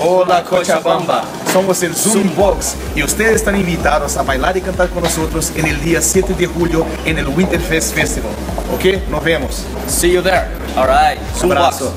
Hola Cochabamba, somos el Zoom Box y ustedes están invitados a bailar y cantar con nosotros en el día 7 de julio en el Winterfest Festival. ¿Ok? Nos vemos. See you there. All right. Un abrazo.